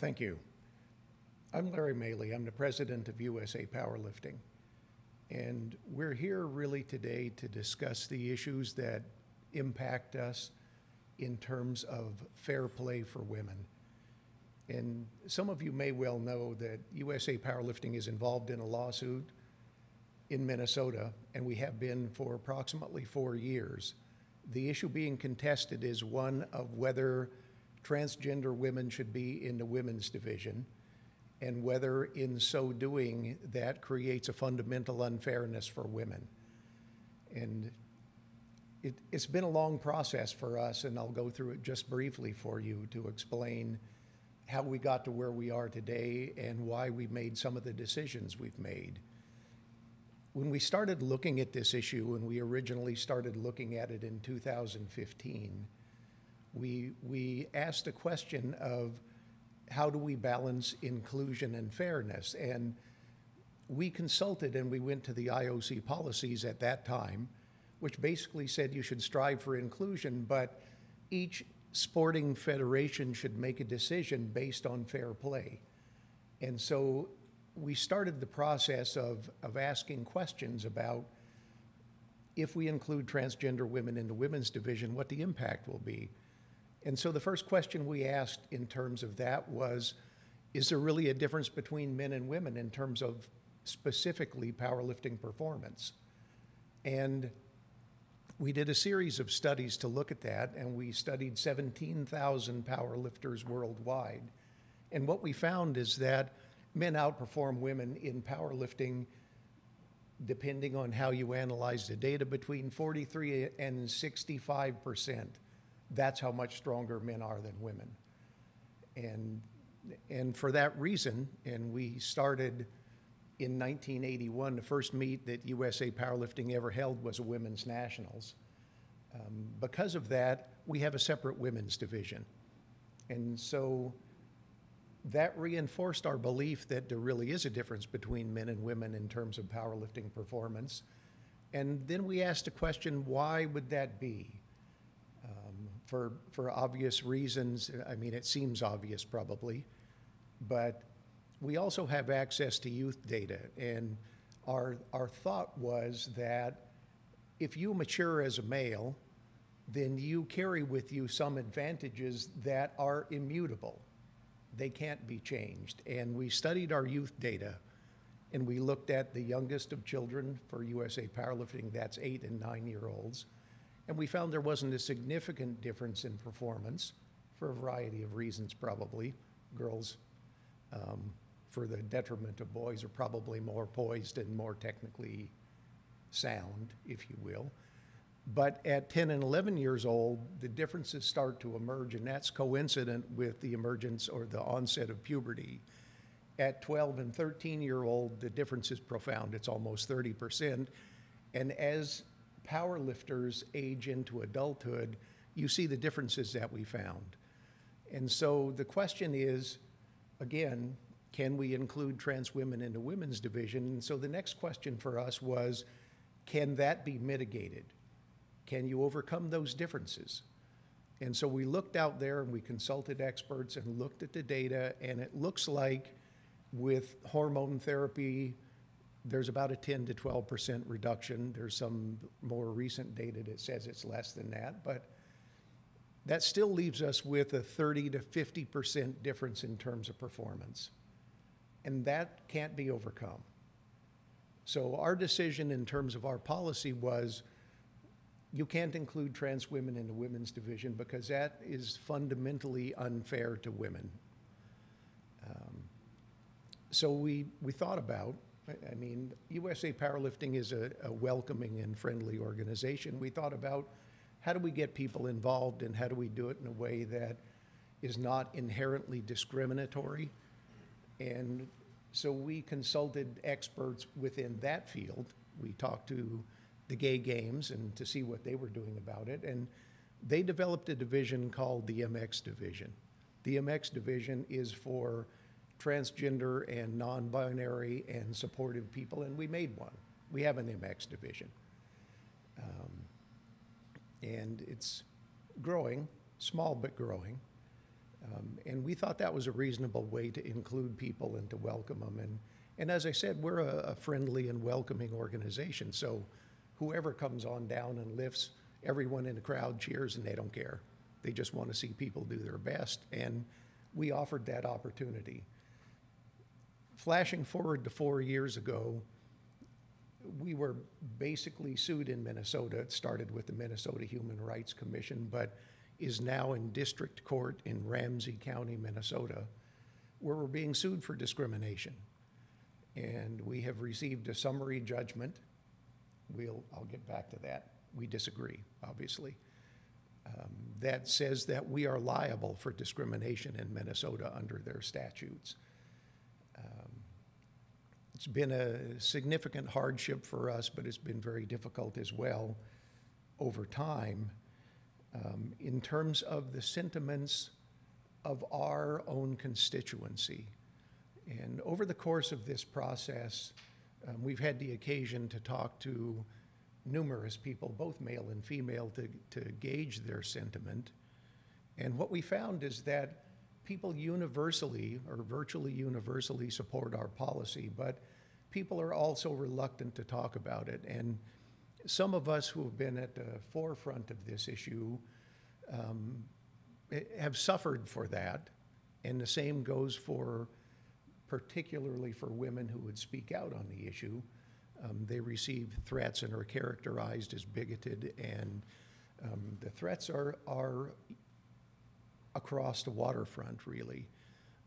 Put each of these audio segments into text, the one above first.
Thank you. I'm Larry Maile. I'm the president of USA Powerlifting. And we're here really today to discuss the issues that impact us in terms of fair play for women. And some of you may well know that USA Powerlifting is involved in a lawsuit in Minnesota, and we have been for approximately four years. The issue being contested is one of whether transgender women should be in the women's division, and whether in so doing that creates a fundamental unfairness for women. And it, has been a long process for us, and I'll go through it just briefly for you to explain how we got to where we are today and why we made some of the decisions we've made. When we started looking at this issue, and we originally started looking at it in 2015, we, we asked a question of how do we balance inclusion and fairness? And we consulted and we went to the IOC policies at that time, which basically said you should strive for inclusion, but each sporting federation should make a decision based on fair play. And so we started the process of, of asking questions about if we include transgender women in the women's division, what the impact will be. And so the first question we asked in terms of that was Is there really a difference between men and women in terms of specifically powerlifting performance? And we did a series of studies to look at that, and we studied 17,000 powerlifters worldwide. And what we found is that men outperform women in powerlifting, depending on how you analyze the data, between 43 and 65 percent that's how much stronger men are than women. And, and for that reason, and we started in 1981, the first meet that USA Powerlifting ever held was a women's nationals. Um, because of that, we have a separate women's division. And so that reinforced our belief that there really is a difference between men and women in terms of powerlifting performance. And then we asked the question why would that be? For, for obvious reasons. I mean, it seems obvious probably, but we also have access to youth data. And our, our thought was that if you mature as a male, then you carry with you some advantages that are immutable. They can't be changed. And we studied our youth data and we looked at the youngest of children for USA Powerlifting, that's eight and nine year olds and we found there wasn't a significant difference in performance for a variety of reasons, probably. Girls, um, for the detriment of boys, are probably more poised and more technically sound, if you will. But at 10 and 11 years old, the differences start to emerge, and that's coincident with the emergence or the onset of puberty. At 12 and 13 year old, the difference is profound. It's almost 30%. And as power lifters age into adulthood, you see the differences that we found. And so the question is, again, can we include trans women in the women's division? And so the next question for us was, can that be mitigated? Can you overcome those differences? And so we looked out there and we consulted experts and looked at the data, and it looks like with hormone therapy, there's about a 10 to 12 percent reduction. There's some more recent data that says it's less than that, but that still leaves us with a 30 to 50 percent difference in terms of performance. And that can't be overcome. So our decision in terms of our policy was you can't include trans women in the women's division because that is fundamentally unfair to women. Um, so we, we thought about I mean, USA Powerlifting is a, a, welcoming and friendly organization. We thought about how do we get people involved and how do we do it in a way that is not inherently discriminatory. And so we consulted experts within that field. We talked to the gay games and to see what they were doing about it. And they developed a division called the MX division. The MX division is for transgender and non-binary and supportive people, and we made one. We have an MX division. Um, and it's growing, small but growing. Um, And we thought that was a reasonable way to include people and to welcome them. And, and as I said, we're a a friendly and welcoming organization, so whoever comes on down and lifts, everyone in the crowd cheers and they don't care. They just want to see people do their best, and we offered that opportunity. Flashing forward to four years ago, we were basically sued in Minnesota. It started with the Minnesota Human Rights Commission, but is now in district court in Ramsey County, Minnesota, where we're being sued for discrimination. And we have received a summary judgment. We'll, I'll get back to that. We disagree, obviously. Um, that says that we are liable for discrimination in Minnesota under their statutes. It's been a significant hardship for us, but it's been very difficult as well over time. Um, In terms of the sentiments of our own constituency. And over the course of this process, um, we've had the occasion to talk to numerous people, both male and female, to, to gauge their sentiment. And what we found is that people universally, or virtually universally, support our policy, but people are also reluctant to talk about it. And some of us who have been at the forefront of this issue um, eh, have suffered for that. And the same goes for, particularly for women who would speak out on the issue. Um, they receive threats and are characterized as bigoted, and um, the threats are, are across the waterfront, really.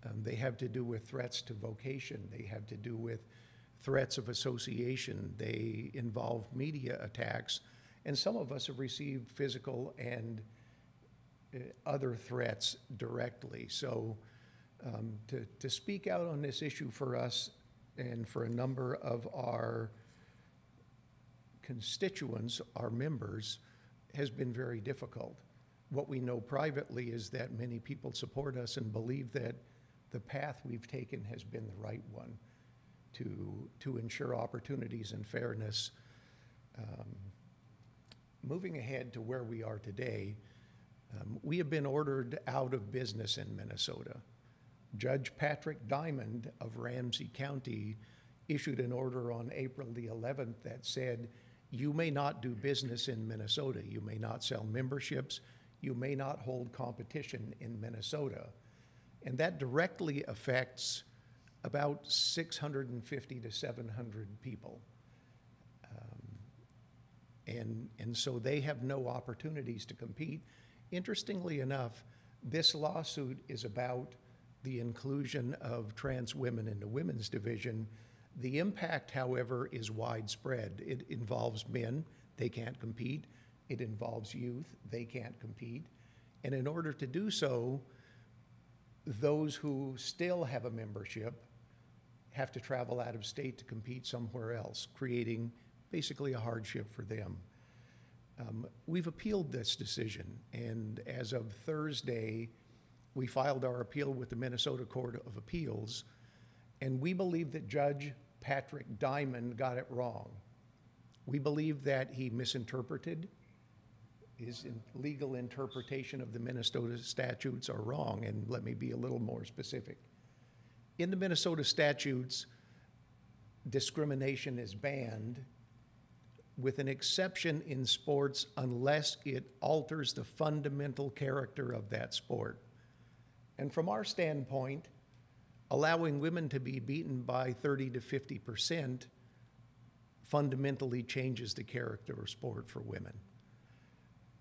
Um, they have to do with threats to vocation, they have to do with threats of association, they involve media attacks, and some of us have received physical and uh, other threats directly. So um, to, to speak out on this issue for us and for a number of our constituents, our members, has been very difficult. What we know privately is that many people support us and believe that the path we've taken has been the right one to, to ensure opportunities and fairness. Um, moving ahead to where we are today, um, we have been ordered out of business in Minnesota. Judge Patrick Diamond of Ramsey County issued an order on April the 11th that said, you may not do business in Minnesota. You may not sell memberships. You may not hold competition in Minnesota. And that directly affects about 650 to 700 people. Um, and, and so they have no opportunities to compete. Interestingly enough, this lawsuit is about the inclusion of trans women in the women's division. The impact, however, is widespread. It involves men, they can't compete. It involves youth, they can't compete. And in order to do so, those who still have a membership have to travel out of state to compete somewhere else, creating basically a hardship for them. Um, We've appealed this decision, and as of Thursday, we filed our appeal with the Minnesota Court of Appeals, and we believe that Judge Patrick Diamond got it wrong. We believe that he misinterpreted, his in- legal interpretation of the Minnesota statutes are wrong, and let me be a little more specific. In the Minnesota statutes, discrimination is banned with an exception in sports unless it alters the fundamental character of that sport. And from our standpoint, allowing women to be beaten by 30 to 50 percent fundamentally changes the character of sport for women.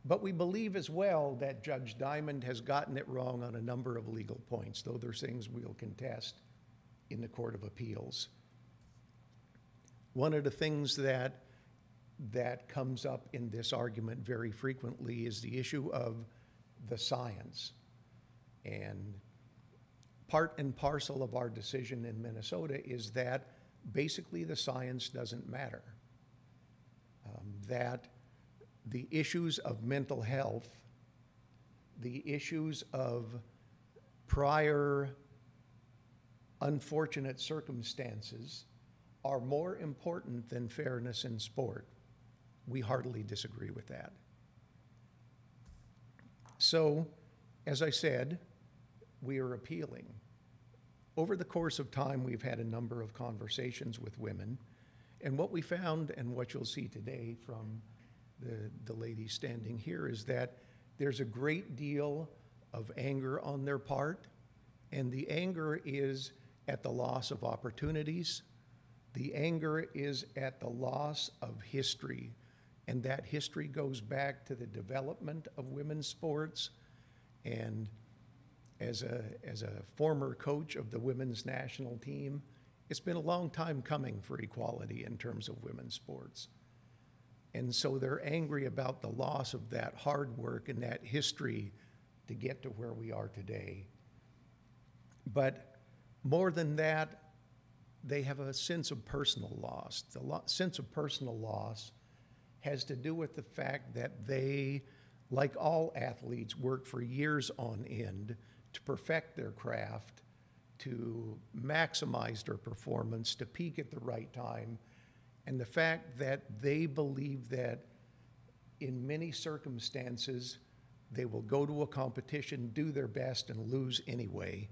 But we believe as well that Judge Diamond has gotten it wrong on a number of legal points, though there's things we'll contest in the Court of Appeals. One of the things that that comes up in this argument very frequently is the issue of the science. And part and parcel of our decision in Minnesota is that basically the science doesn't matter. Um, that the issues of mental health, the issues of prior unfortunate circumstances are more important than fairness in sport. We heartily disagree with that. So, as I said, we are appealing. Over the course of time, we've had a number of conversations with women, and what we found, and what you'll see today from the, the lady standing here, is that there's a great deal of anger on their part, and the anger is at the loss of opportunities. The anger is at the loss of history, and that history goes back to the development of women's sports. And as a, as a former coach of the women's national team, it's been a long time coming for equality in terms of women's sports. And so they're angry about the loss of that hard work and that history to get to where we are today. But more than that, they have a sense of personal loss. The lo- sense of personal loss has to do with the fact that they, like all athletes, work for years on end to perfect their craft, to maximize their performance, to peak at the right time. And the fact that they believe that in many circumstances, they will go to a competition, do their best, and lose anyway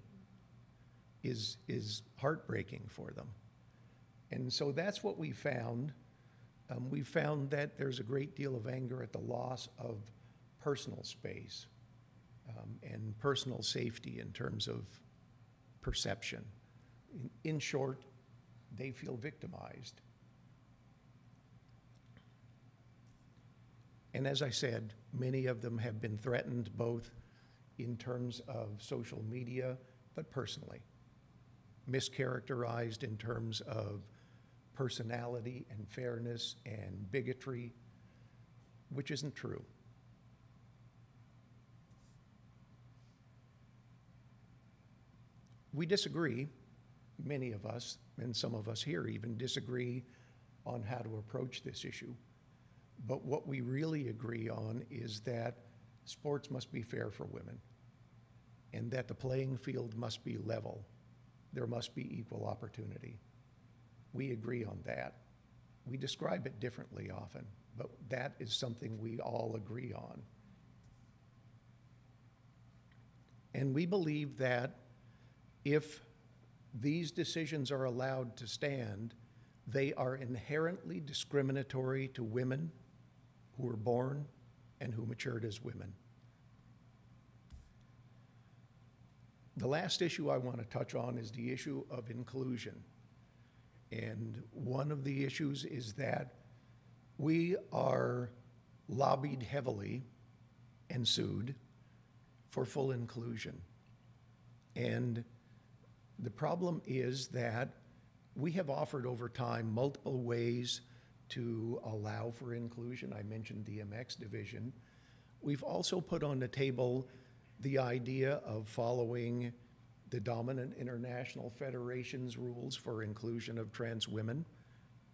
is, is heartbreaking for them. And so that's what we found. Um, we found that there's a great deal of anger at the loss of personal space um, and personal safety in terms of perception. In, in short, they feel victimized. And as I said, many of them have been threatened both in terms of social media, but personally. Mischaracterized in terms of personality and fairness and bigotry, which isn't true. We disagree, many of us, and some of us here even disagree on how to approach this issue. But what we really agree on is that sports must be fair for women and that the playing field must be level. There must be equal opportunity. We agree on that. We describe it differently often, but that is something we all agree on. And we believe that if these decisions are allowed to stand, they are inherently discriminatory to women who were born and who matured as women. The last issue I want to touch on is the issue of inclusion. And one of the issues is that we are lobbied heavily and sued for full inclusion. And the problem is that we have offered over time multiple ways to allow for inclusion. I mentioned DMX division. We've also put on the table the idea of following the dominant international federation's rules for inclusion of trans women.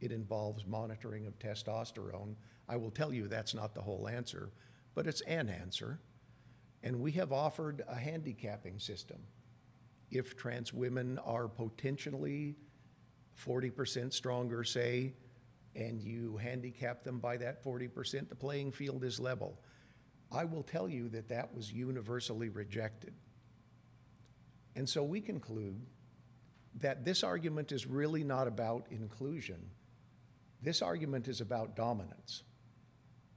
It involves monitoring of testosterone. I will tell you that's not the whole answer, but it's an answer. And we have offered a handicapping system. If trans women are potentially 40% stronger, say, and you handicap them by that 40%, the playing field is level. I will tell you that that was universally rejected. And so we conclude that this argument is really not about inclusion. This argument is about dominance.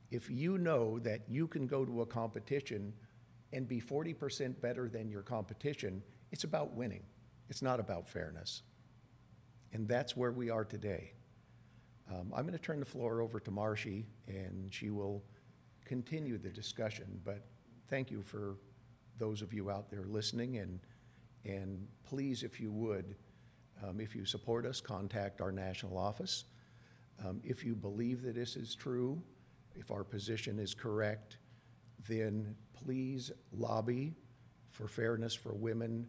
If you know that you can go to a competition and be 40% better than your competition, it's about winning. It's not about fairness. And that's where we are today. Um, I'm going to turn the floor over to Marshi, and she will continue the discussion. But thank you for those of you out there listening, and and please, if you would, um, if you support us, contact our national office. Um, if you believe that this is true, if our position is correct, then please lobby for fairness for women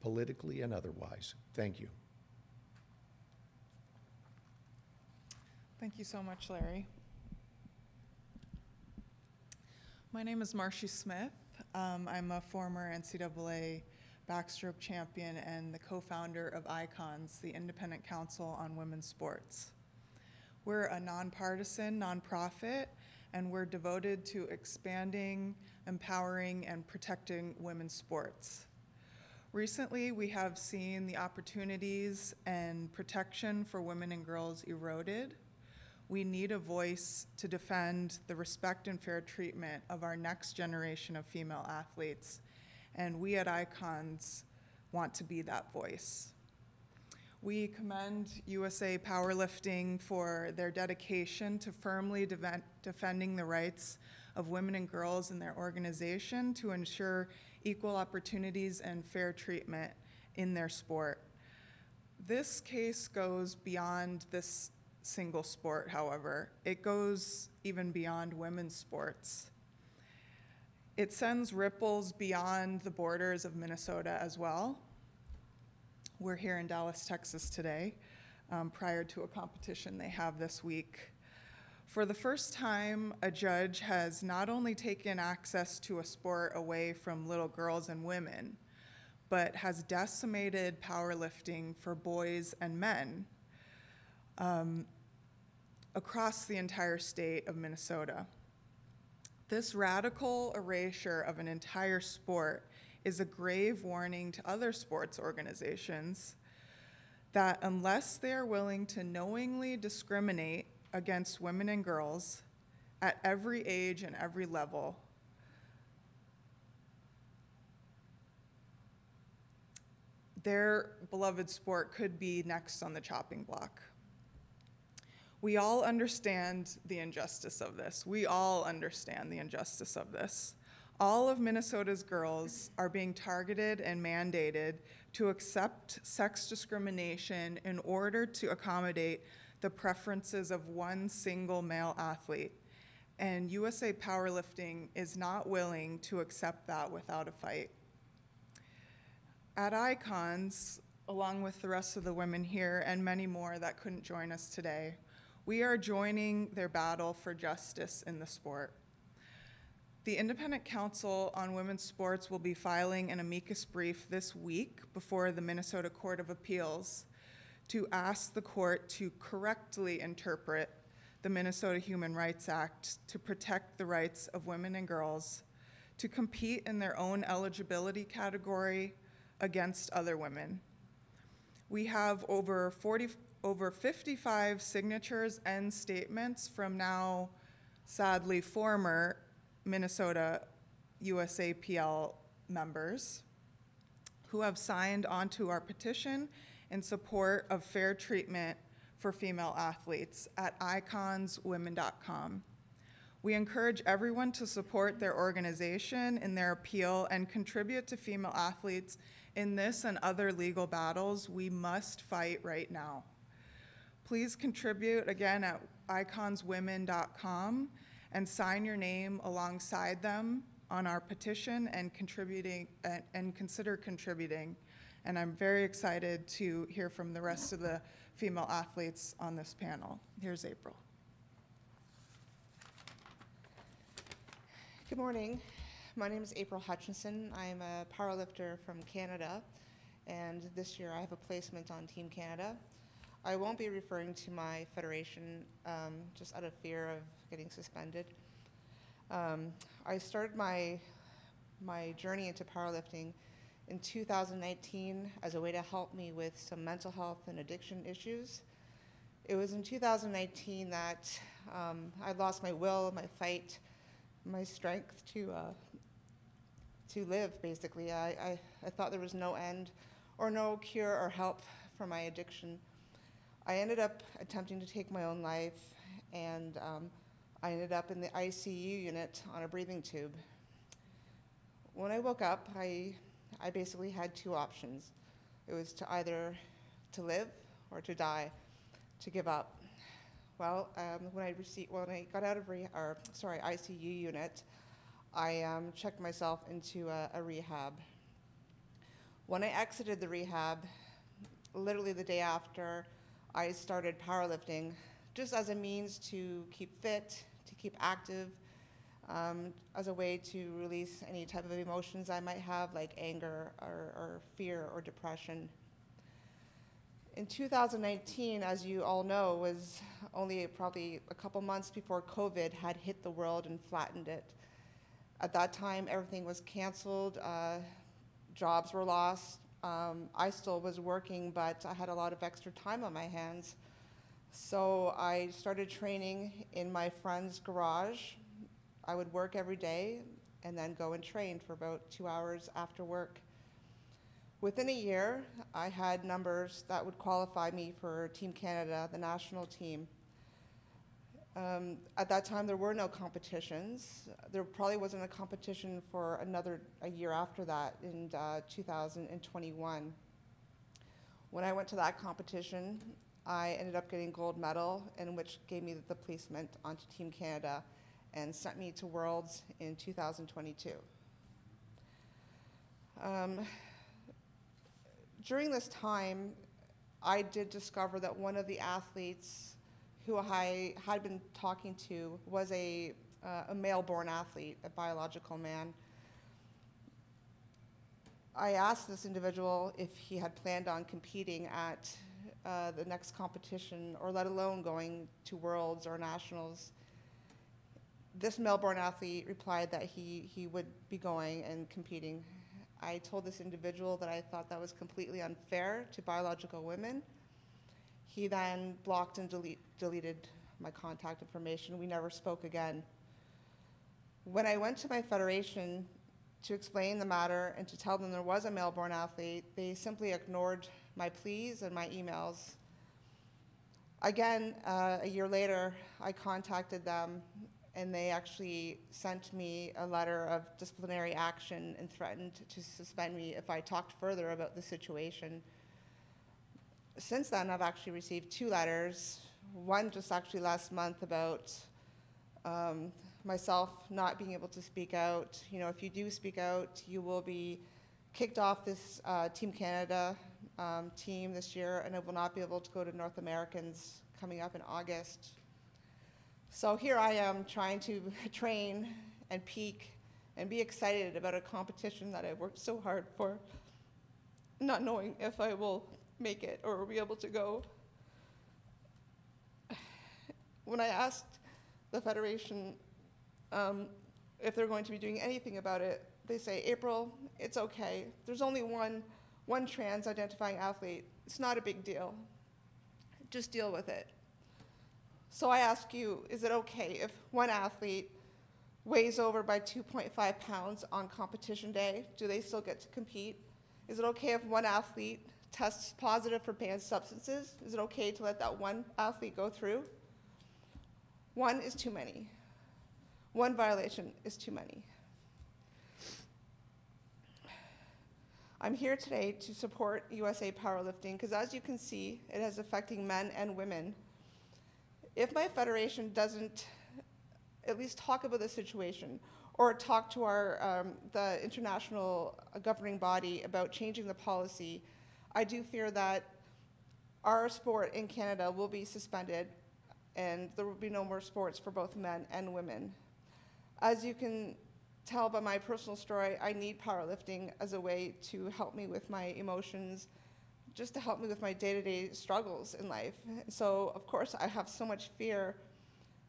politically and otherwise. Thank you. Thank you so much, Larry. My name is Marshi Smith. Um, I'm a former NCAA backstroke champion and the co-founder of ICONS, the Independent Council on Women's Sports. We're a nonpartisan nonprofit, and we're devoted to expanding, empowering, and protecting women's sports. Recently, we have seen the opportunities and protection for women and girls eroded. We need a voice to defend the respect and fair treatment of our next generation of female athletes, and we at Icons want to be that voice. We commend USA Powerlifting for their dedication to firmly deven- defending the rights of women and girls in their organization to ensure equal opportunities and fair treatment in their sport. This case goes beyond this single sport, however. It goes even beyond women's sports. It sends ripples beyond the borders of Minnesota as well. We're here in Dallas, Texas today, um, prior to a competition they have this week. For the first time, a judge has not only taken access to a sport away from little girls and women, but has decimated powerlifting for boys and men um, across the entire state of Minnesota. This radical erasure of an entire sport is a grave warning to other sports organizations that unless they are willing to knowingly discriminate against women and girls at every age and every level, their beloved sport could be next on the chopping block. We all understand the injustice of this. We all understand the injustice of this. All of Minnesota's girls are being targeted and mandated to accept sex discrimination in order to accommodate the preferences of one single male athlete. And USA Powerlifting is not willing to accept that without a fight. At Icons, along with the rest of the women here and many more that couldn't join us today, we are joining their battle for justice in the sport. The Independent Council on Women's Sports will be filing an amicus brief this week before the Minnesota Court of Appeals to ask the court to correctly interpret the Minnesota Human Rights Act to protect the rights of women and girls to compete in their own eligibility category against other women. We have over 40, over 55 signatures and statements from now, sadly, former Minnesota USAPL members who have signed onto our petition in support of fair treatment for female athletes at iconswomen.com. We encourage everyone to support their organization in their appeal and contribute to female athletes in this and other legal battles we must fight right now. Please contribute again at iconswomen.com and sign your name alongside them on our petition and contributing and, and consider contributing. And I'm very excited to hear from the rest of the female athletes on this panel. Here's April. Good morning. My name is April Hutchinson. I'm a powerlifter from Canada, and this year I have a placement on Team Canada. I won't be referring to my federation um, just out of fear of getting suspended. Um, I started my, my journey into powerlifting in 2019 as a way to help me with some mental health and addiction issues. It was in 2019 that um, I lost my will, my fight, my strength to, uh, to live, basically. I, I, I thought there was no end or no cure or help for my addiction. I ended up attempting to take my own life, and um, I ended up in the ICU unit on a breathing tube. When I woke up, I, I basically had two options. It was to either to live or to die, to give up. Well, um, when I received, when I got out of re- or, sorry ICU unit, I um, checked myself into a, a rehab. When I exited the rehab, literally the day after, I started powerlifting just as a means to keep fit, to keep active, um, as a way to release any type of emotions I might have, like anger or, or fear or depression. In 2019, as you all know, was only probably a couple months before COVID had hit the world and flattened it. At that time, everything was canceled, uh, jobs were lost, um, I still was working, but I had a lot of extra time on my hands. So I started training in my friend's garage. I would work every day and then go and train for about two hours after work. Within a year, I had numbers that would qualify me for Team Canada, the national team. Um, at that time, there were no competitions. There probably wasn't a competition for another a year after that in uh, 2021. When I went to that competition, I ended up getting gold medal, and which gave me the placement onto Team Canada and sent me to Worlds in 2022. Um, during this time, I did discover that one of the athletes who I had been talking to was a, uh, a male born athlete, a biological man. I asked this individual if he had planned on competing at uh, the next competition, or let alone going to Worlds or Nationals. This male born athlete replied that he, he would be going and competing. I told this individual that I thought that was completely unfair to biological women. He then blocked and delete, deleted my contact information. We never spoke again. When I went to my federation to explain the matter and to tell them there was a male born athlete, they simply ignored my pleas and my emails. Again, uh, a year later, I contacted them and they actually sent me a letter of disciplinary action and threatened to suspend me if I talked further about the situation. Since then, I've actually received two letters, one just actually last month about um, myself not being able to speak out. You know, if you do speak out, you will be kicked off this uh, Team Canada um, team this year, and I will not be able to go to North Americans coming up in August. So here I am trying to train and peak and be excited about a competition that I worked so hard for, not knowing if I will make it or be able to go. When I asked the Federation um, if they're going to be doing anything about it, they say, April, it's okay. There's only one, one trans identifying athlete. It's not a big deal. Just deal with it. So I ask you, is it okay if one athlete weighs over by 2.5 pounds on competition day? Do they still get to compete? Is it okay if one athlete tests positive for banned substances? Is it okay to let that one athlete go through? One is too many. One violation is too many. I'm here today to support USA Powerlifting because as you can see, it is affecting men and women. If my federation doesn't at least talk about the situation or talk to our, um, the international governing body about changing the policy, I do fear that our sport in Canada will be suspended and there will be no more sports for both men and women. As you can tell by my personal story, I need powerlifting as a way to help me with my emotions, just to help me with my day-to-day struggles in life. So of course I have so much fear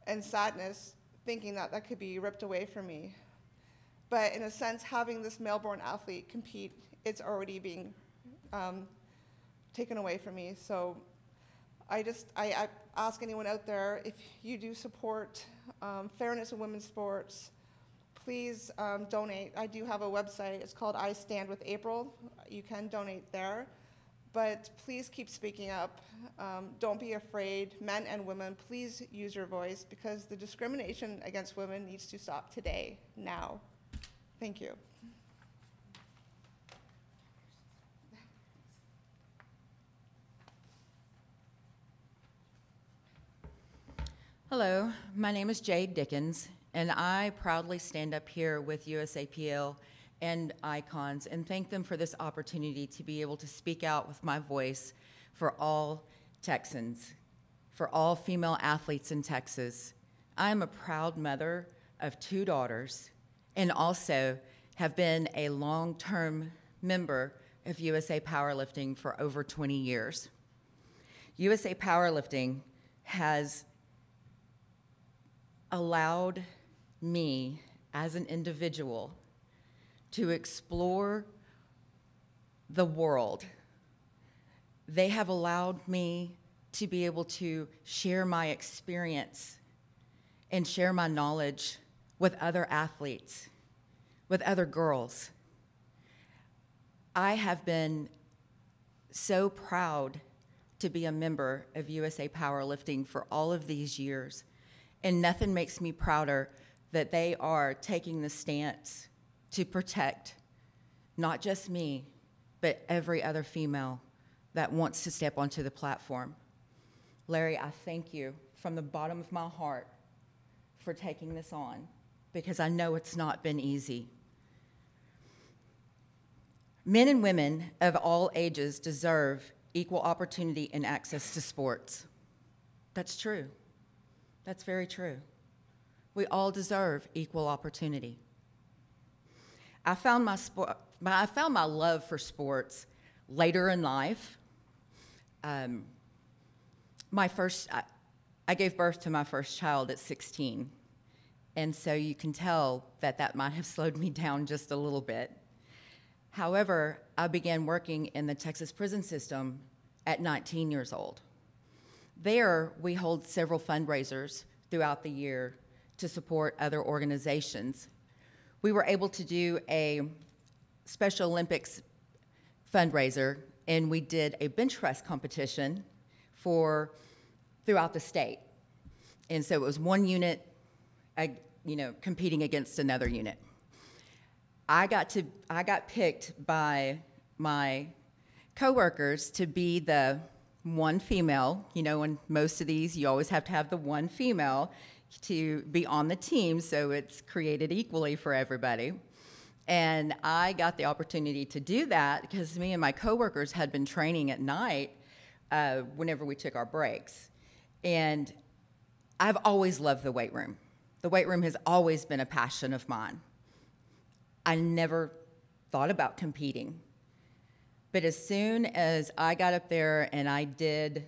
and sadness thinking that that could be ripped away from me. But in a sense, having this male-born athlete compete, it's already being um, taken away from me. So I just, I, I, ask anyone out there, if you do support um, fairness in women's sports, please um, donate. I do have a website. It's called I Stand with April. You can donate there. But please keep speaking up. Um, don't be afraid. Men and women, please use your voice because the discrimination against women needs to stop today, now. Thank you. Hello, my name is Jade Dickens, and I proudly stand up here with USAPL and icons and thank them for this opportunity to be able to speak out with my voice for all Texans, for all female athletes in Texas. I am a proud mother of two daughters and also have been a long term member of USA Powerlifting for over 20 years. USA Powerlifting has allowed me as an individual to explore the world. They have allowed me to be able to share my experience and share my knowledge with other athletes, with other girls. I have been so proud to be a member of USA Powerlifting for all of these years. And nothing makes me prouder that they are taking the stance to protect not just me, but every other female that wants to step onto the platform. Larry, I thank you from the bottom of my heart for taking this on because I know it's not been easy. Men and women of all ages deserve equal opportunity and access to sports. That's true. That's very true. We all deserve equal opportunity. I found my, sport, I found my love for sports later in life. Um, my first, I, I gave birth to my first child at 16. And so you can tell that that might have slowed me down just a little bit. However, I began working in the Texas prison system at 19 years old. There, we hold several fundraisers throughout the year to support other organizations. We were able to do a Special Olympics fundraiser, and we did a bench press competition for throughout the state. And so it was one unit, you know, competing against another unit. I got to I got picked by my coworkers to be the one female. You know, in most of these, you always have to have the one female to be on the team, so it's created equally for everybody. And I got the opportunity to do that because me and my coworkers had been training at night uh, whenever we took our breaks. And I've always loved the weight room. The weight room has always been a passion of mine. I never thought about competing. But as soon as I got up there and I did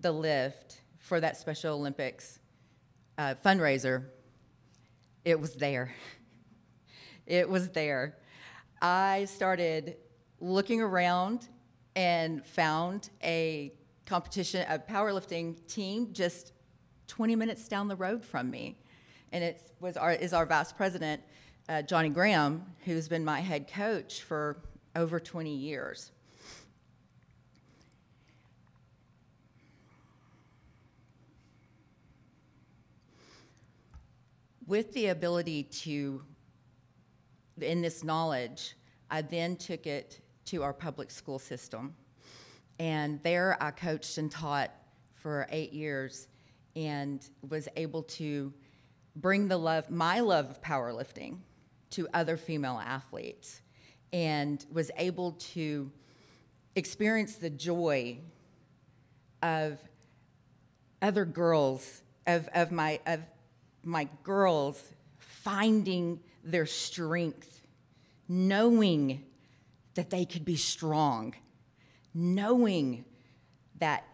the lift for that Special Olympics uh, fundraiser, it was there. it was there. I started looking around and found a competition, a powerlifting team just 20 minutes down the road from me. And it was our, is our vice president, uh, Johnny Graham, who's been my head coach for over 20 years. With the ability to, in this knowledge, I then took it to our public school system. And there I coached and taught for eight years and was able to bring the love, my love of powerlifting to other female athletes and was able to experience the joy of other girls, of, of, my, of my girls finding their strength, knowing that they could be strong, knowing that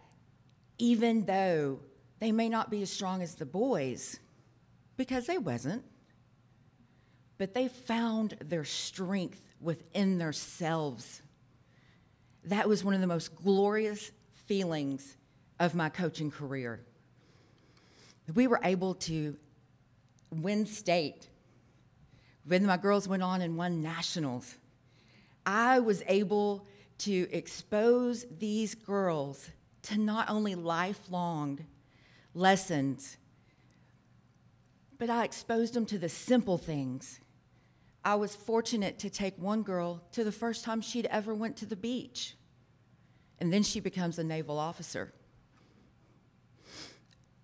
even though they may not be as strong as the boys, because they wasn't, but they found their strength within themselves. That was one of the most glorious feelings of my coaching career. We were able to win state. Then my girls went on and won nationals. I was able to expose these girls to not only lifelong lessons, but I exposed them to the simple things I was fortunate to take one girl to the first time she'd ever went to the beach. And then she becomes a naval officer.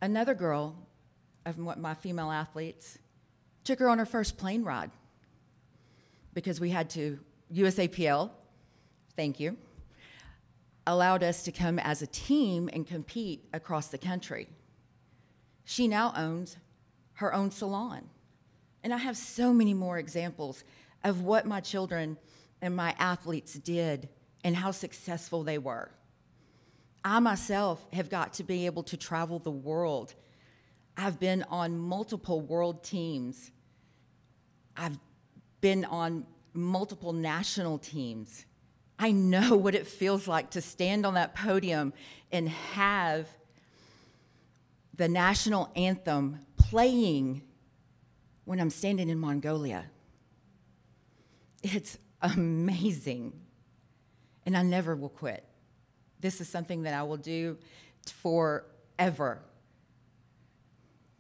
Another girl of my female athletes took her on her first plane ride because we had to, USAPL, thank you, allowed us to come as a team and compete across the country. She now owns her own salon. And I have so many more examples of what my children and my athletes did and how successful they were. I myself have got to be able to travel the world. I've been on multiple world teams. I've been on multiple national teams. I know what it feels like to stand on that podium and have the national anthem playing when I'm standing in Mongolia. It's amazing. And I never will quit. This is something that I will do forever.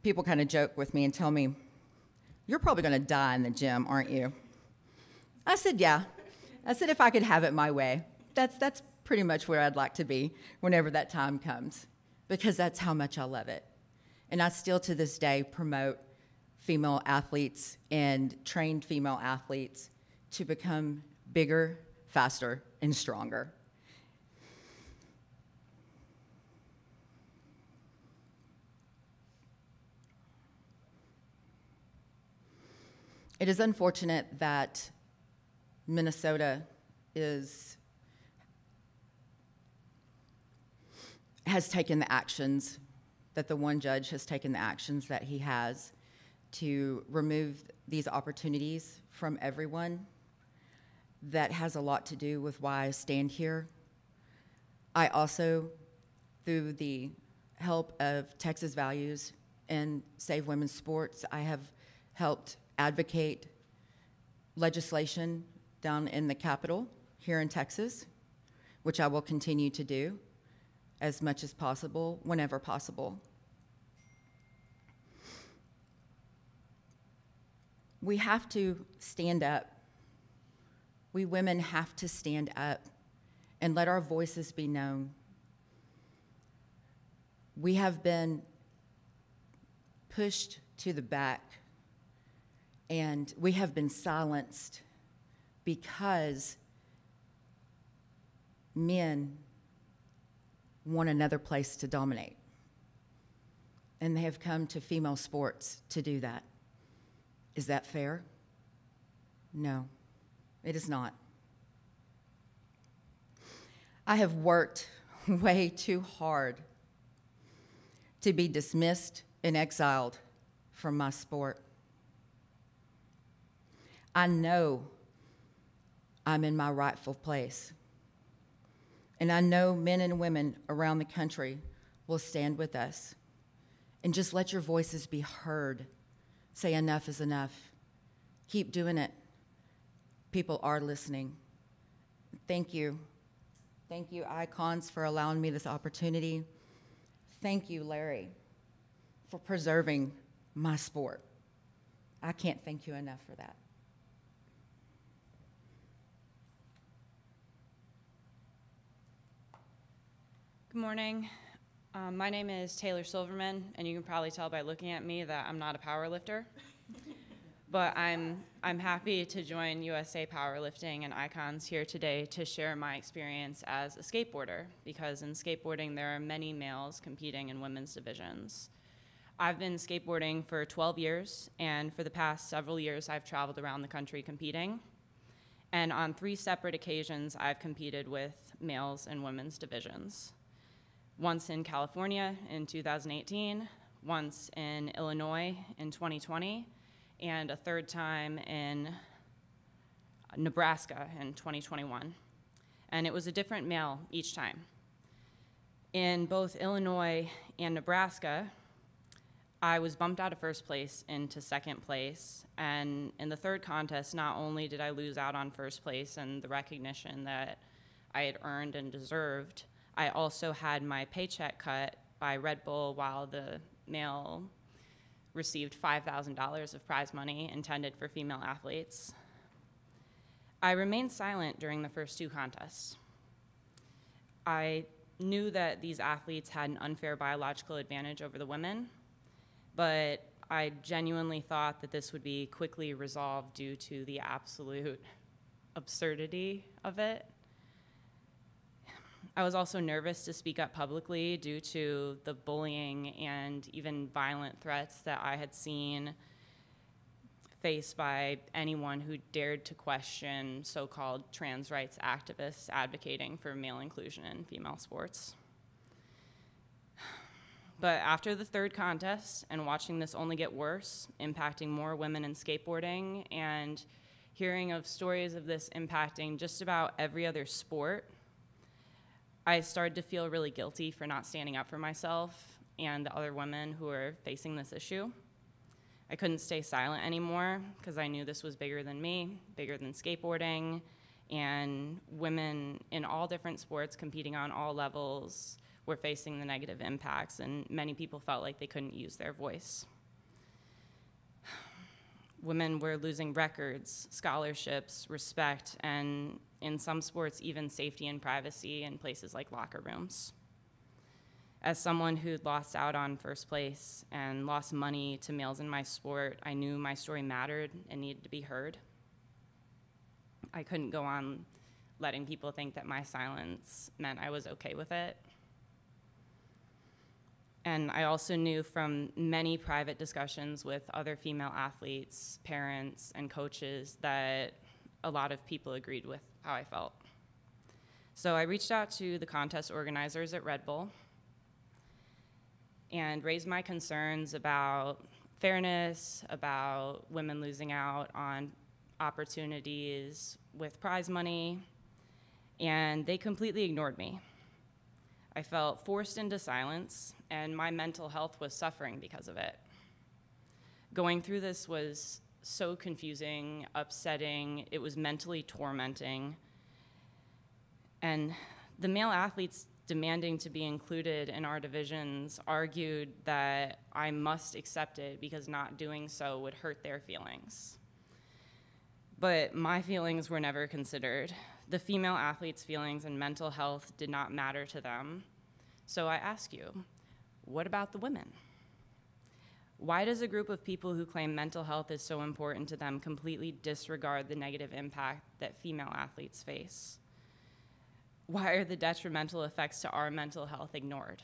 People kind of joke with me and tell me, You're probably going to die in the gym, aren't you? I said, Yeah. I said, If I could have it my way, that's, that's pretty much where I'd like to be whenever that time comes, because that's how much I love it. And I still to this day promote female athletes and trained female athletes to become bigger, faster, and stronger. It is unfortunate that Minnesota is has taken the actions that the one judge has taken the actions that he has to remove these opportunities from everyone. That has a lot to do with why I stand here. I also, through the help of Texas Values and Save Women's Sports, I have helped advocate legislation down in the Capitol here in Texas, which I will continue to do as much as possible, whenever possible. We have to stand up. We women have to stand up and let our voices be known. We have been pushed to the back and we have been silenced because men want another place to dominate. And they have come to female sports to do that. Is that fair? No, it is not. I have worked way too hard to be dismissed and exiled from my sport. I know I'm in my rightful place. And I know men and women around the country will stand with us. And just let your voices be heard. Say, enough is enough. Keep doing it. People are listening. Thank you. Thank you, Icons, for allowing me this opportunity. Thank you, Larry, for preserving my sport. I can't thank you enough for that. Good morning. Um, my name is Taylor Silverman, and you can probably tell by looking at me that I'm not a power lifter. but I'm, I'm happy to join USA Powerlifting and Icons here today to share my experience as a skateboarder, because in skateboarding there are many males competing in women's divisions. I've been skateboarding for 12 years, and for the past several years I've traveled around the country competing. And on three separate occasions, I've competed with males and women's divisions once in California in 2018, once in Illinois in 2020, and a third time in Nebraska in 2021. And it was a different male each time. In both Illinois and Nebraska, I was bumped out of first place into second place. And in the third contest, not only did I lose out on first place and the recognition that I had earned and deserved, I also had my paycheck cut by Red Bull while the male received $5,000 of prize money intended for female athletes. I remained silent during the first two contests. I knew that these athletes had an unfair biological advantage over the women, but I genuinely thought that this would be quickly resolved due to the absolute absurdity of it. I was also nervous to speak up publicly due to the bullying and even violent threats that I had seen faced by anyone who dared to question so called trans rights activists advocating for male inclusion in female sports. But after the third contest and watching this only get worse, impacting more women in skateboarding and hearing of stories of this impacting just about every other sport, I started to feel really guilty for not standing up for myself and the other women who were facing this issue. I couldn't stay silent anymore because I knew this was bigger than me, bigger than skateboarding, and women in all different sports competing on all levels were facing the negative impacts, and many people felt like they couldn't use their voice. Women were losing records, scholarships, respect, and in some sports, even safety and privacy in places like locker rooms. As someone who'd lost out on first place and lost money to males in my sport, I knew my story mattered and needed to be heard. I couldn't go on letting people think that my silence meant I was okay with it. And I also knew from many private discussions with other female athletes, parents, and coaches that a lot of people agreed with how I felt. So I reached out to the contest organizers at Red Bull and raised my concerns about fairness, about women losing out on opportunities with prize money, and they completely ignored me. I felt forced into silence, and my mental health was suffering because of it. Going through this was so confusing, upsetting, it was mentally tormenting. And the male athletes demanding to be included in our divisions argued that I must accept it because not doing so would hurt their feelings. But my feelings were never considered. The female athletes' feelings and mental health did not matter to them. So I ask you, what about the women? Why does a group of people who claim mental health is so important to them completely disregard the negative impact that female athletes face? Why are the detrimental effects to our mental health ignored?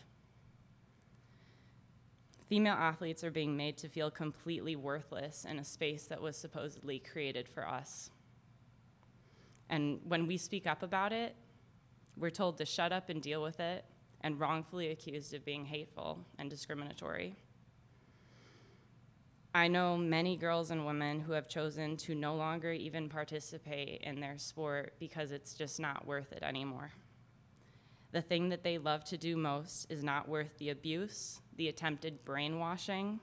Female athletes are being made to feel completely worthless in a space that was supposedly created for us. And when we speak up about it, we're told to shut up and deal with it, and wrongfully accused of being hateful and discriminatory. I know many girls and women who have chosen to no longer even participate in their sport because it's just not worth it anymore. The thing that they love to do most is not worth the abuse, the attempted brainwashing,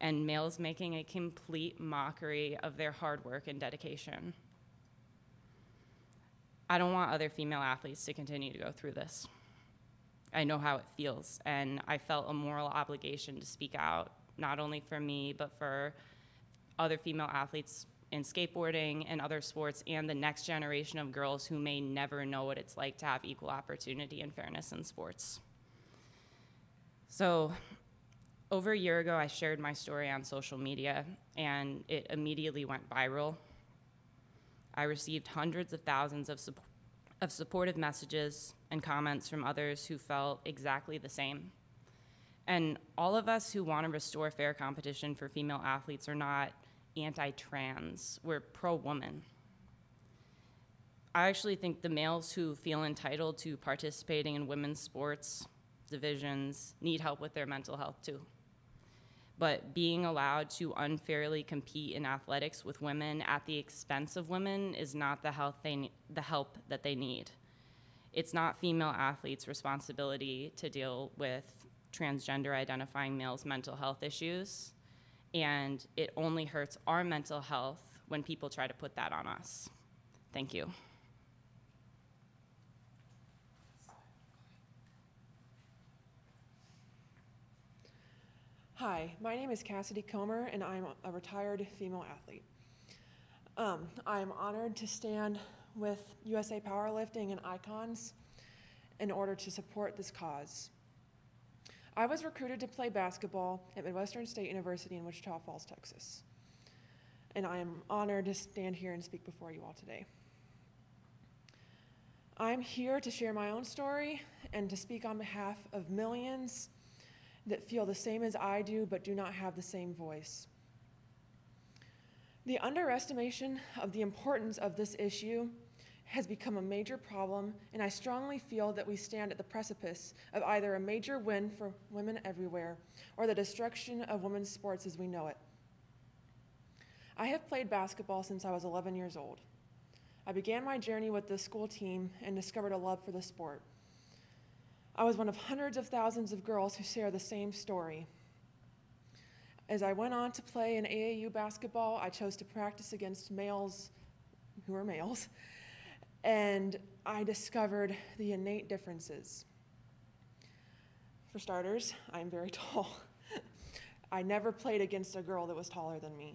and males making a complete mockery of their hard work and dedication. I don't want other female athletes to continue to go through this. I know how it feels, and I felt a moral obligation to speak out, not only for me, but for other female athletes in skateboarding and other sports, and the next generation of girls who may never know what it's like to have equal opportunity and fairness in sports. So, over a year ago, I shared my story on social media, and it immediately went viral. I received hundreds of thousands of, sup- of supportive messages and comments from others who felt exactly the same. And all of us who want to restore fair competition for female athletes are not anti trans, we're pro woman. I actually think the males who feel entitled to participating in women's sports divisions need help with their mental health too. But being allowed to unfairly compete in athletics with women at the expense of women is not the, health they, the help that they need it's not female athletes' responsibility to deal with transgender identifying males' mental health issues, and it only hurts our mental health when people try to put that on us. Thank you. Hi, my name is Kassidy Comer, and I'm a retired female athlete. Um, I am honored to stand with USA Powerlifting and Icons in order to support this cause. I was recruited to play basketball at Midwestern State University in Wichita Falls, Texas. And I am honored to stand here and speak before you all today. I'm here to share my own story and to speak on behalf of millions that feel the same as I do but do not have the same voice. The underestimation of the importance of this issue has become a major problem, and I strongly feel that we stand at the precipice of either a major win for women everywhere or the destruction of women's sports as we know it. I have played basketball since I was 11 years old. I began my journey with the school team and discovered a love for the sport. I was one of hundreds of thousands of girls who share the same story. As I went on to play in AAU basketball, I chose to practice against males who are males, and I discovered the innate differences. For starters, I'm very tall. I never played against a girl that was taller than me.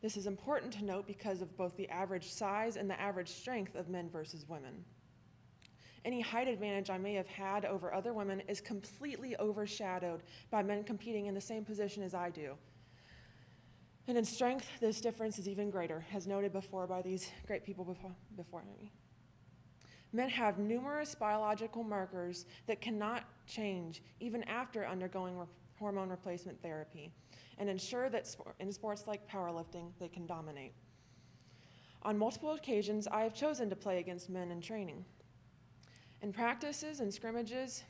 This is important to note because of both the average size and the average strength of men versus women. Any height advantage I may have had over other women is completely overshadowed by men competing in the same position as I do. And in strength, this difference is even greater, as noted before by these great people before, before me. Men have numerous biological markers that cannot change even after undergoing re- hormone replacement therapy and ensure that in sports like powerlifting, they can dominate. On multiple occasions, I have chosen to play against men in training. In practices and scrimmages,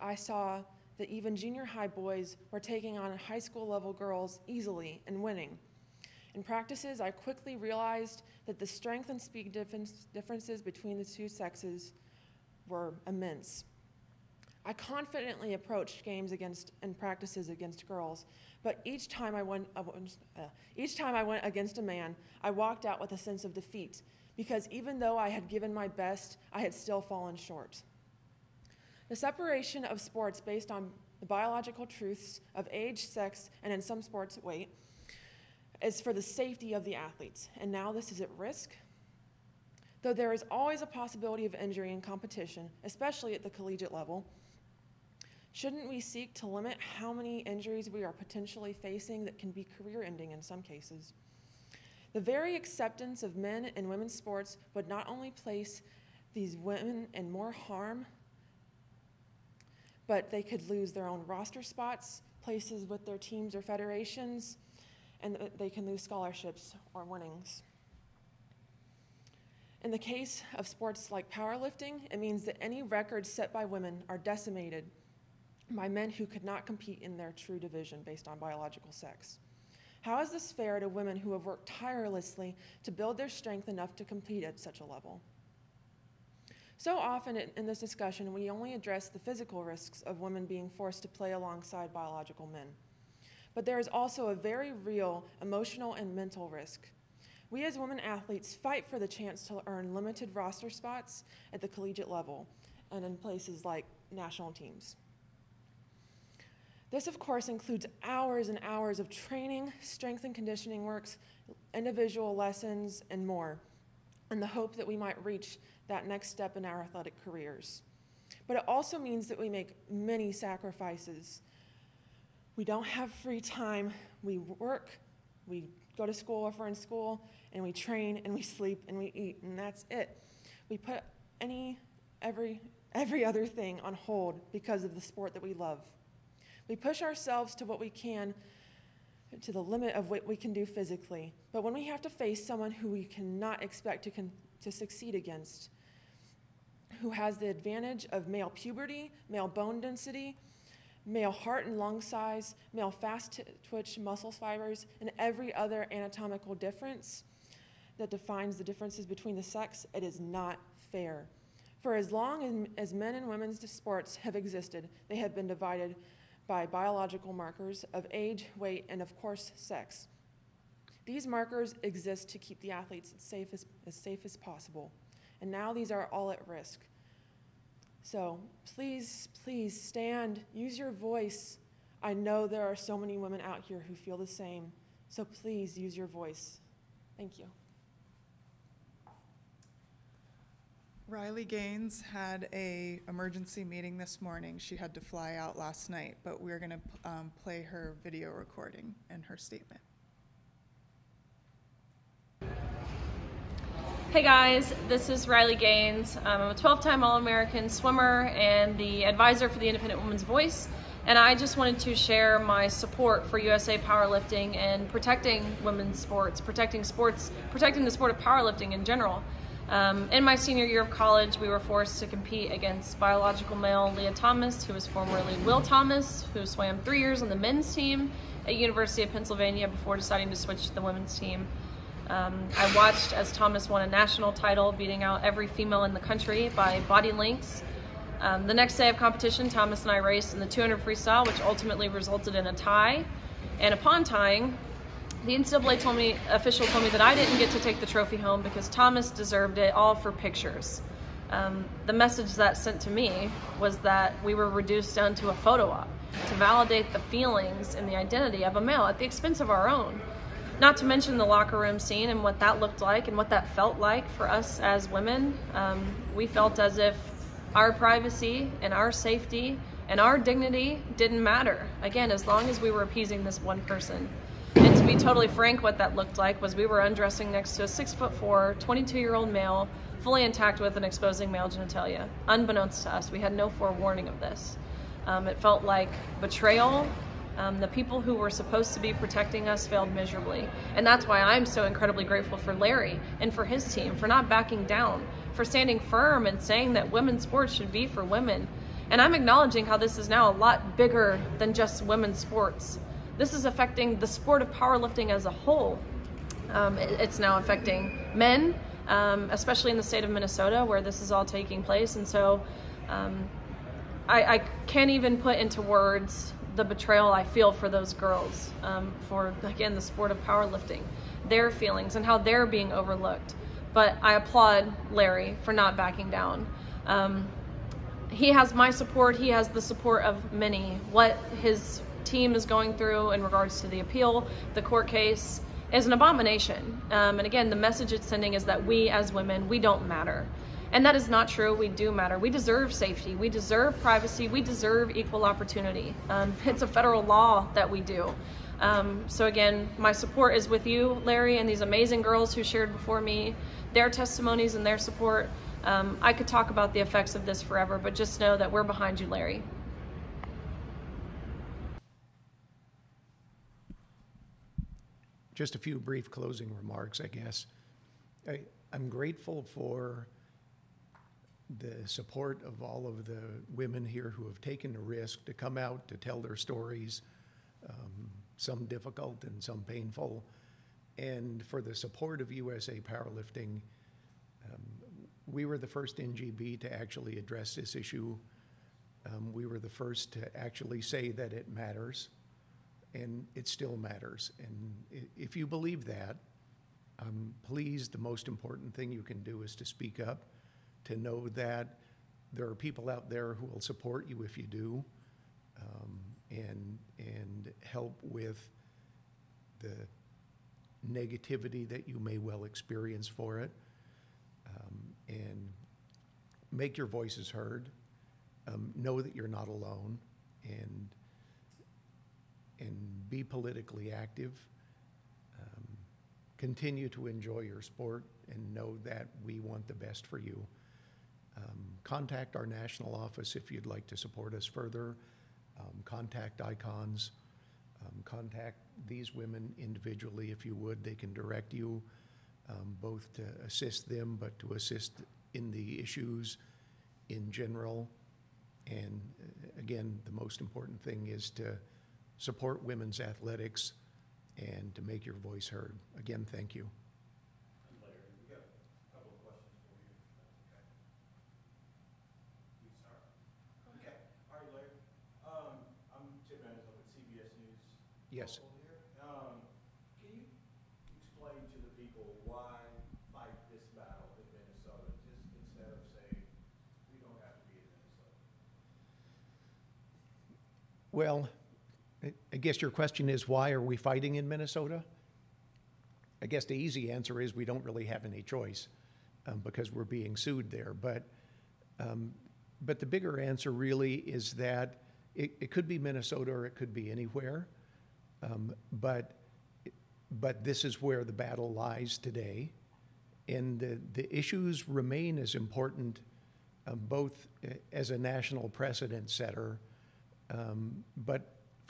I saw that even junior high boys were taking on high school level girls easily and winning. In practices, I quickly realized that the strength and speed differences between the two sexes were immense. I confidently approached games against and practices against girls, but each time I went, uh, each time I went against a man, I walked out with a sense of defeat because even though I had given my best, I had still fallen short. The separation of sports based on the biological truths of age, sex, and in some sports, weight, is for the safety of the athletes, and now this is at risk. Though there is always a possibility of injury in competition, especially at the collegiate level, Shouldn't we seek to limit how many injuries we are potentially facing that can be career ending in some cases? The very acceptance of men and women's sports would not only place these women in more harm, but they could lose their own roster spots, places with their teams or federations, and they can lose scholarships or winnings. In the case of sports like powerlifting, it means that any records set by women are decimated by men who could not compete in their true division based on biological sex. How is this fair to women who have worked tirelessly to build their strength enough to compete at such a level? So often in this discussion, we only address the physical risks of women being forced to play alongside biological men. But there is also a very real emotional and mental risk. We as women athletes fight for the chance to earn limited roster spots at the collegiate level and in places like national teams. This, of course, includes hours and hours of training, strength and conditioning works, individual lessons, and more, in the hope that we might reach that next step in our athletic careers. But it also means that we make many sacrifices. We don't have free time. We work, we go to school if we're in school, and we train, and we sleep, and we eat, and that's it. We put any, every, every other thing on hold because of the sport that we love. We push ourselves to what we can, to the limit of what we can do physically. But when we have to face someone who we cannot expect to, con- to succeed against, who has the advantage of male puberty, male bone density, male heart and lung size, male fast twitch muscle fibers, and every other anatomical difference that defines the differences between the sex, it is not fair. For as long as men and women's sports have existed, they have been divided by biological markers of age, weight, and of course, sex. These markers exist to keep the athletes as safe as, as safe as possible. And now these are all at risk. So please, please stand, use your voice. I know there are so many women out here who feel the same. So please use your voice. Thank you. Riley Gaines had a emergency meeting this morning. She had to fly out last night, but we're going to um, play her video recording and her statement. Hey guys, this is Riley Gaines. Um, I'm a 12-time All-American swimmer and the advisor for the Independent Women's Voice. And I just wanted to share my support for USA Powerlifting and protecting women's sports, protecting sports, protecting the sport of powerlifting in general. Um, in my senior year of college, we were forced to compete against biological male Lia Thomas, who was formerly Will Thomas, who swam three years on the men's team at University of Pennsylvania before deciding to switch to the women's team. Um, I watched as Thomas won a national title, beating out every female in the country by body lengths. Um, the next day of competition, Thomas and I raced in the 200 freestyle, which ultimately resulted in a tie. And upon tying, the NCAA told me, official told me that I didn't get to take the trophy home because Thomas deserved it all for pictures. Um, the message that sent to me was that we were reduced down to a photo op to validate the feelings and the identity of a male at the expense of our own. Not to mention the locker room scene and what that looked like and what that felt like for us as women. Um, we felt as if our privacy and our safety and our dignity didn't matter. Again, as long as we were appeasing this one person. And to be totally frank, what that looked like was we were undressing next to a six foot four, 22 year old male, fully intact with an exposing male genitalia. Unbeknownst to us, we had no forewarning of this. Um, it felt like betrayal. Um, the people who were supposed to be protecting us failed miserably. And that's why I'm so incredibly grateful for Larry and for his team for not backing down, for standing firm and saying that women's sports should be for women. And I'm acknowledging how this is now a lot bigger than just women's sports. This is affecting the sport of powerlifting as a whole. Um, it's now affecting men, um, especially in the state of Minnesota where this is all taking place. And so um, I, I, can't even put into words the betrayal I feel for those girls, um, for, again, the sport of powerlifting, their feelings and how they're being overlooked. But I applaud Larry for not backing down. Um, he has my support, he has the support of many. What his team is going through in regards to the appeal, the court case, is an abomination. Um, and again, the message it's sending is that we as women, we don't matter. And that is not true. We do matter. We deserve safety. We deserve privacy. We deserve equal opportunity. Um, it's a federal law that we do. Um, so again, my support is with you, Larry, and these amazing girls who shared before me their testimonies and their support. Um, I could talk about the effects of this forever, but just know that we're behind you, Larry. Just a few brief closing remarks, I guess. I, I'm grateful for the support of all of the women here who have taken the risk to come out to tell their stories, um, some difficult and some painful, and for the support of USA Powerlifting. Um, we were the first NGB to actually address this issue. Um, we were the first to actually say that it matters, and it still matters. And if you believe that, I'm pleased the most important thing you can do is to speak up, to know that there are people out there who will support you if you do, um, and, and help with the negativity that you may well experience for it, um, and make your voices heard. Um, know that you're not alone, and and be politically active. Um, continue to enjoy your sport, and know that we want the best for you. Um, contact our national office if you'd like to support us further. Um, contact Icons. Um, contact these women individually if you would. They can direct you um, both to assist them, but to assist in the issues in general. And uh, again, the most important thing is to support women's athletics and to make your voice heard. Again, thank you. Yes. Um, can you explain to the people why fight this battle in Minnesota, just instead of saying, we don't have to be in Minnesota? Well, I- guess your question is why are we fighting in Minnesota? I guess the easy answer is we don't really have any choice um, because we're being sued there. But, um, but the bigger answer really is that it, it could be Minnesota or it could be anywhere. Um, but, but this is where the battle lies today. And the, the issues remain as important, um, both uh, as a national precedent setter, um, but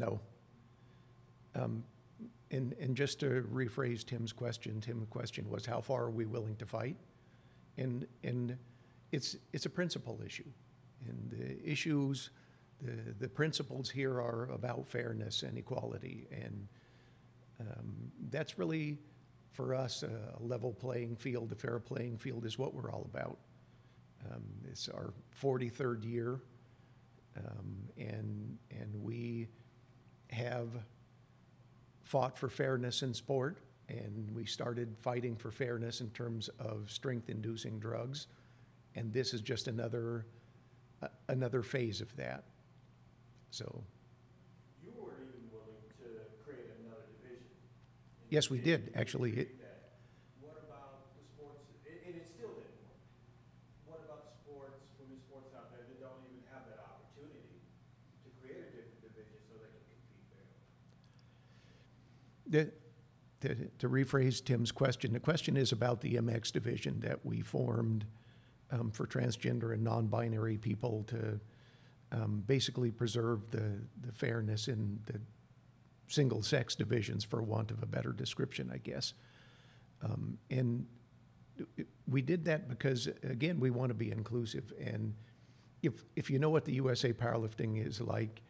No. Um, And, and just to rephrase Tim's question, Tim's question was, how far are we willing to fight? And, and it's, it's a principle issue. And the issues, the, the principles here are about fairness and equality. And um, that's really, for us, a level playing field, a fair playing field is what we're all about. Um, It's our 43rd year, um, and, and we have fought for fairness in sport, and we started fighting for fairness in terms of strength-inducing drugs, and this is just another, a- another phase of that. So, You weren't even willing to create another division. Yes, we did, actually. agreed that. What about the sports, and, and it still didn't work. What about the sports, women's sports out there that don't even have that opportunity to create a different division so they can compete fairly? The- to to rephrase Tim's question, the question is about the MX division that we formed um, for transgender and non-binary people to um, basically preserve the, the fairness in the single-sex divisions, for want of a better description, I guess. Um, And we did that because, again, we want to be inclusive. And if, if you know what the USA Powerlifting is like,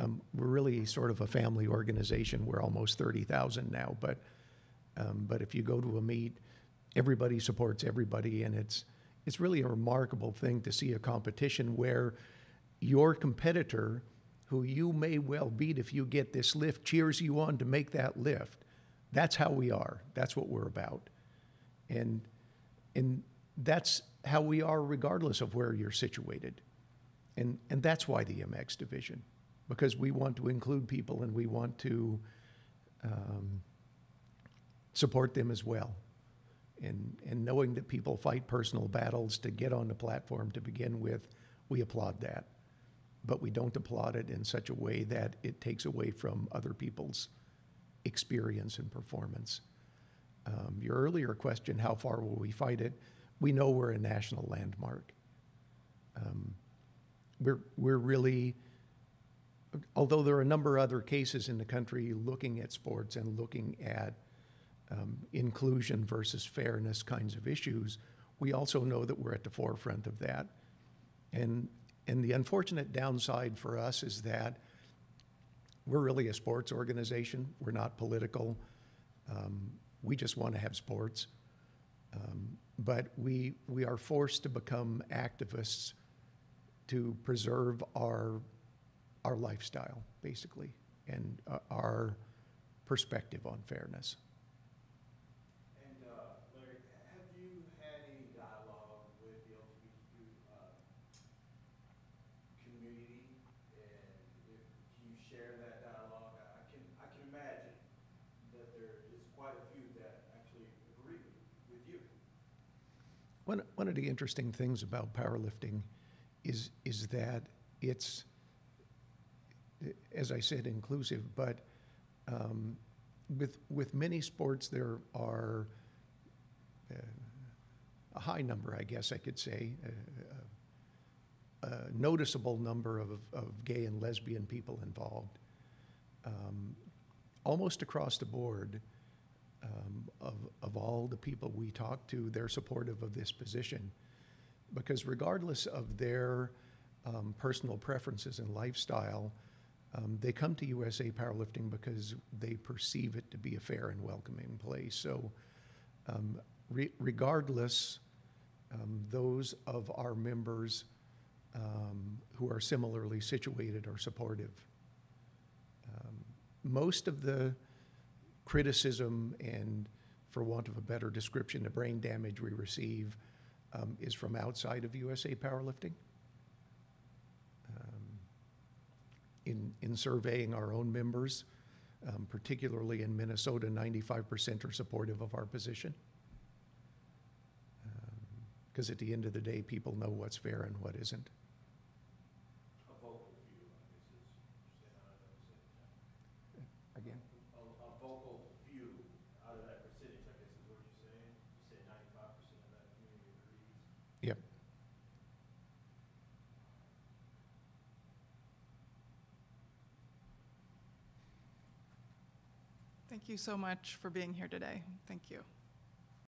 um, we're really sort of a family organization. We're almost 30,000 now, but, um, but if you go to a meet, everybody supports everybody, and it's, it's really a remarkable thing to see a competition where your competitor, who you may well beat if you get this lift, cheers you on to make that lift. That's how we are. That's what we're about. And, and that's how we are regardless of where you're situated. And, and that's why the MX division, because we want to include people and we want to um, support them as well. And, and knowing that people fight personal battles to get on the platform to begin with, we applaud that. But we don't applaud it in such a way that it takes away from other people's experience and performance. Um, your earlier question, how far will we fight it? We know we're a national landmark. Um, we're, we're really, although there are a number of other cases in the country looking at sports and looking at um, inclusion versus fairness kinds of issues, we also know that we're at the forefront of that. And, and the unfortunate downside for us is that we're really a sports organization. We're not political. Um, we just want to have sports. Um, but we, we are forced to become activists to preserve our, our lifestyle, basically, and uh, our perspective on fairness. And, uh, Larry, have you had any dialogue with the LGBTQ, uh, community? And if you share that dialogue, I can, I can imagine that there is quite a few that actually agree with- with you. One, one of the interesting things about powerlifting is, is that it's, as I said, inclusive, but um, with, with many sports, there are uh, a high number, I guess I could say, uh, a noticeable number of, of gay and lesbian people involved. Um, almost across the board, um, of, of all the people we talk to, they're supportive of this position. Because regardless of their um, personal preferences and lifestyle, um, they come to USA Powerlifting because they perceive it to be a fair and welcoming place. So, um, re- regardless, um, those of our members um, who are similarly situated are supportive. Um, most of the criticism and, for want of a better description, the brain damage we receive um, is from outside of USA Powerlifting. Um, in, in surveying our own members, um, particularly in Minnesota, 95% are supportive of our position. Because at the end of the day, people know what's fair and what isn't. A vocal few, I guess is, saying I don't know, I Thank you so much for being here today. Thank you.